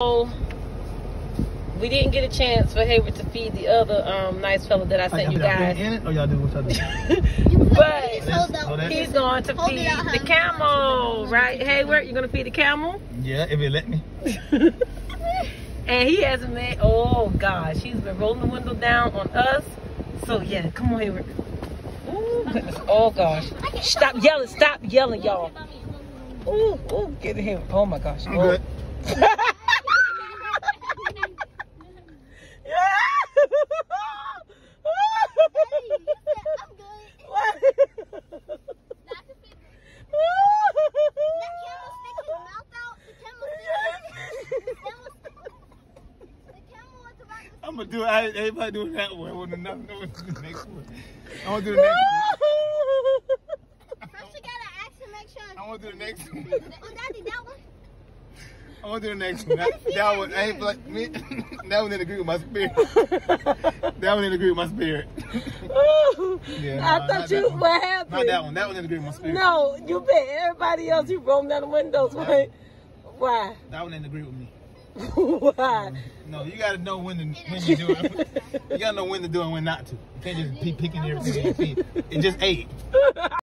So we didn't get a chance for Hayward to feed the other um, nice fella that I sent you guys. in it or y'all do what y'all do? But Hold up. He's going to feed out, the camel, right? Hayward, you're gonna feed the camel? yeah, if it let me. And he hasn't made. Oh gosh, he's been rolling the window down on us. So yeah, come on, Hayward. Ooh, goodness. Oh gosh. Stop yelling! Stop yelling, y'all. Ooh, ooh, get him. Oh my gosh. I'm Oh. I'm gonna do it. I, everybody doing that one. I want to know what's the next one. I want to do the next one. I want to do the next one. I want to do the next one. That, that one, I ain't like me. That one didn't agree with my spirit. That one didn't agree with my spirit. Oh, yeah, I no, thought you. that one. What happened? Not that one. That one didn't agree with my spirit. No, you bet everybody else you roam down the windows. Why? Why? That one didn't agree with me. Why? No, you gotta know when to when you do it. You gotta know when to do it and when not to. You can't just be picking everything. It just ate.